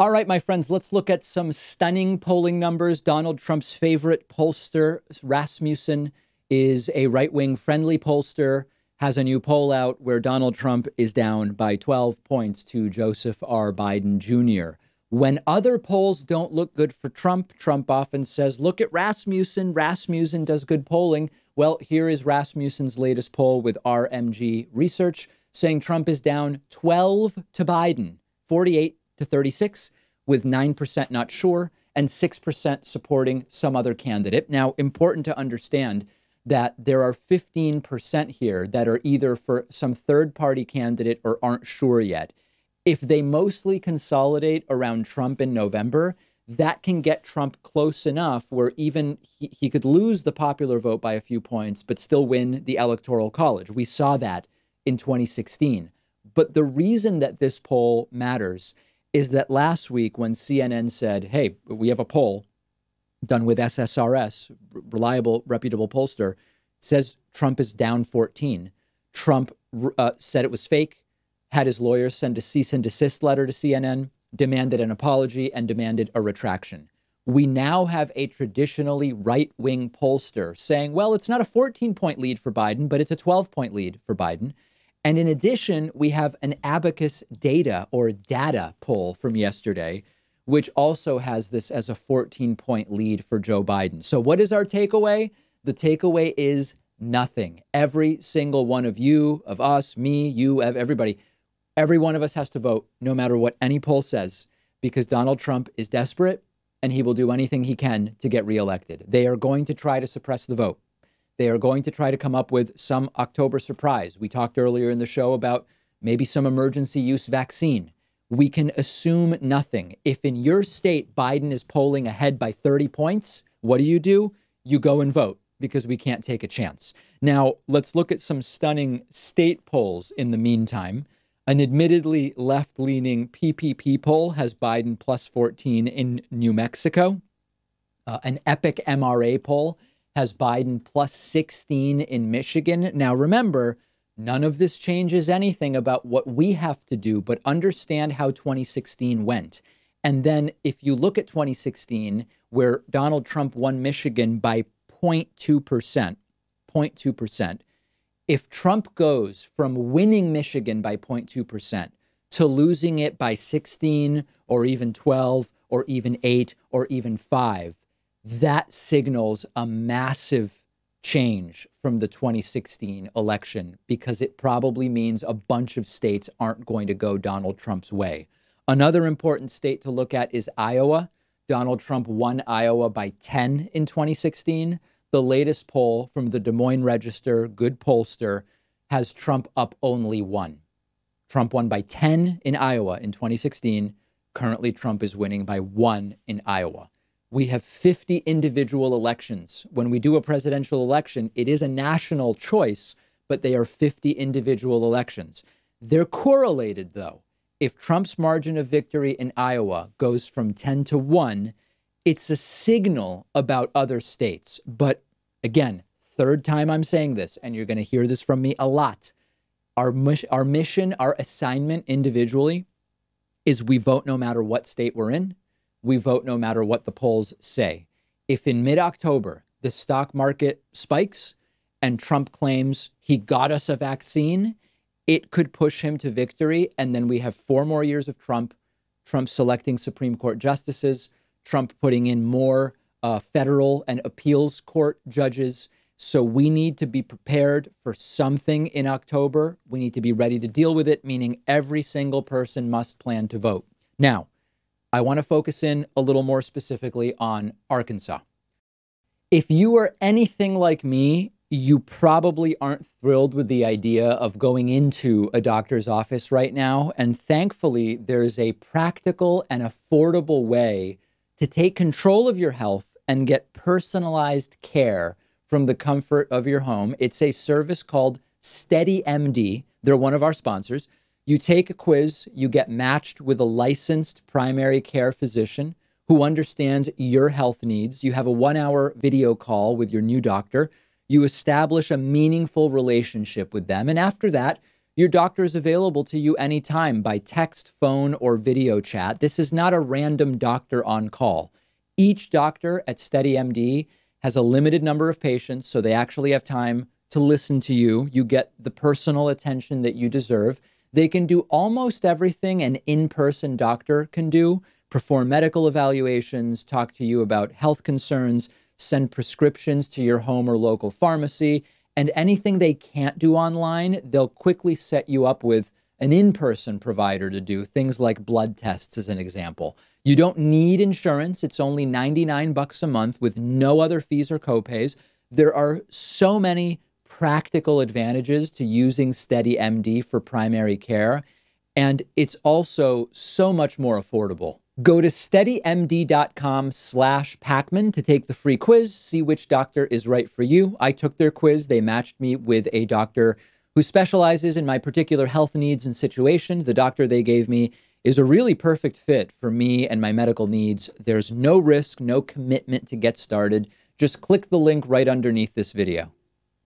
All right, my friends, let's look at some stunning polling numbers. Donald Trump's favorite pollster, Rasmussen, is a right wing friendly pollster, has a new poll out where Donald Trump is down by 12 points to Joseph R. Biden Jr. When other polls don't look good for Trump, Trump often says, Look at Rasmussen. Rasmussen does good polling. Well, here is Rasmussen's latest poll with RMG Research saying Trump is down 12 to Biden, 48 to 36, with 9% not sure and 6% supporting some other candidate. Now, important to understand that there are 15% here that are either for some third party candidate or aren't sure yet. If they mostly consolidate around Trump in November, that can get Trump close enough where even he, he could lose the popular vote by a few points, but still win the electoral college. We saw that in 2016. But the reason that this poll matters is that last week when CNN said, hey, we have a poll done with SSRS, reliable, reputable pollster, says Trump is down 14. Trump uh, said it was fake, had his lawyers send a cease and desist letter to CNN, demanded an apology, and demanded a retraction. We now have a traditionally right wing pollster saying, well, it's not a 14 point lead for Biden, but it's a 12 point lead for Biden. And in addition, we have an abacus data or data poll from yesterday which also has this as a 14 point lead for Joe Biden. So, what is our takeaway? The takeaway is nothing. Every single one of you, of us, me, you, everybody, every one of us has to vote no matter what any poll says because Donald Trump is desperate and he will do anything he can to get reelected. They are going to try to suppress the vote. They are going to try to come up with some October surprise. We talked earlier in the show about maybe some emergency use vaccine we can assume nothing. If in your state Biden is polling ahead by 30 points, what do you do? You go and vote because we can't take a chance. Now, let's look at some stunning state polls in the meantime. An admittedly left leaning PPP poll has Biden plus 14 in New Mexico. Uh, an EPIC-MRA poll has Biden plus 16 in Michigan. Now, remember, None of this changes anything about what we have to do, but understand how 2016 went. And then if you look at 2016, where Donald Trump won Michigan by 0.2%, 0.2%, if Trump goes from winning Michigan by 0.2% to losing it by 16 or even 12 or even 8 or even 5, that signals a massive change from the 2016 election because it probably means a bunch of states aren't going to go Donald Trump's way. Another important state to look at is Iowa. Donald Trump won Iowa by 10 in 2016. The latest poll from the Des Moines Register, good pollster, has Trump up only one. Trump won by 10 in Iowa in 2016. Currently, Trump is winning by one in Iowa we have 50 individual elections. When we do a presidential election, it is a national choice, but they are 50 individual elections. They're correlated, though. If Trump's margin of victory in Iowa goes from 10 to 1, it's a signal about other states. But again, third time I'm saying this, and you're going to hear this from me a lot. Our, our mission, our assignment individually is we vote no matter what state we're in we vote no matter what the polls say. If in mid October the stock market spikes and Trump claims he got us a vaccine, it could push him to victory. And then we have four more years of Trump, Trump selecting Supreme Court justices, Trump putting in more uh, federal and appeals court judges. So we need to be prepared for something in October. We need to be ready to deal with it, meaning every single person must plan to vote. Now, I want to focus in a little more specifically on Arkansas. If you are anything like me, you probably aren't thrilled with the idea of going into a doctor's office right now. And thankfully, there's a practical and affordable way to take control of your health and get personalized care from the comfort of your home. It's a service called SteadyMD. They're one of our sponsors. You take a quiz, you get matched with a licensed primary care physician who understands your health needs. You have a one hour video call with your new doctor. You establish a meaningful relationship with them. And after that, Your doctor is available to you anytime by text, phone, or video chat. This is not a random doctor on call. Each doctor at SteadyMD has a limited number of patients, so they actually have time to listen to you. You get the personal attention that you deserve. They can do almost everything an in person doctor can do perform medical evaluations, talk to you about health concerns, send prescriptions to your home or local pharmacy, and anything they can't do online, they'll quickly set you up with an in person provider to do things like blood tests, as an example. You don't need insurance. It's only 99 bucks a month with no other fees or copays. There are so many practical advantages to using SteadyMD for primary care, and it's also so much more affordable. Go to steadymd.com slash Pakman to take the free quiz, see which doctor is right for you. I took their quiz. They matched me with a doctor who specializes in my particular health needs and situation. The doctor they gave me is a really perfect fit for me and my medical needs. There's no risk, no commitment to get started. Just click the link right underneath this video.